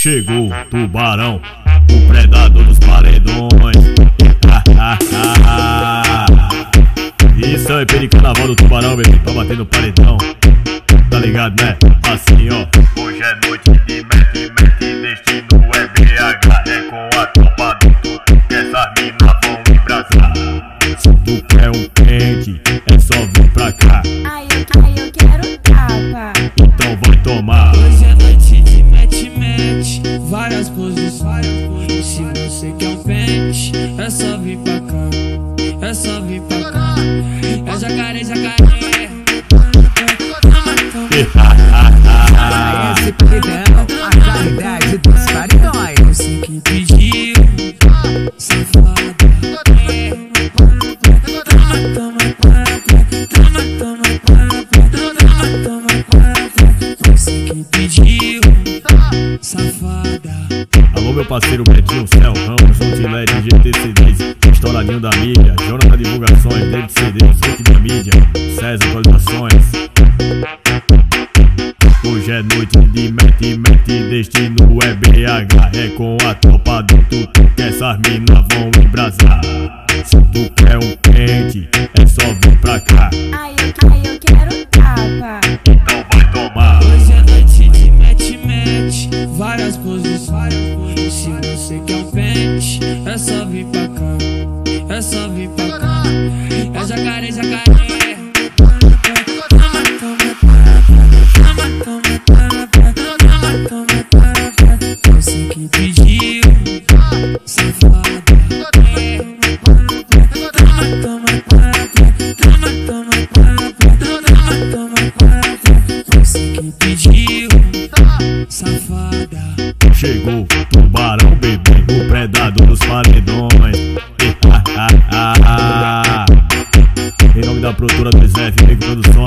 Chegou o tubarão, o predador dos paredões. Isso é pericarnaval do tubarão, bebê, pra bater no paredão. Tá ligado, né? Assim, ó. Hoje é noite de mete, mete, destino é BH. É com a tropa do tudo que essas minas vão embrasar. Se tu quer um quente, é só vir Várias várias poses. Se você quer um pente É só vir pra cá. É só vir pra cá. É jacaré, jacaré parceiro Betinho, Ramos, Ultiled, GTCDs, Estouradinho da mídia, Jonathan Divulgações, David CDs, Rick da mídia, César Atualizações. Hoje é noite de mete, mete, destino é BH. É com a tropa do tutu que essas minas vão embrasar. Se tu quer um quente, é só vir pra cá. É só vir pra cá É só vir pra cá. É jacaré, jacaré Safada Chegou tubarão, bebê, o predador dos paredões. Em nome da produtora do com produção.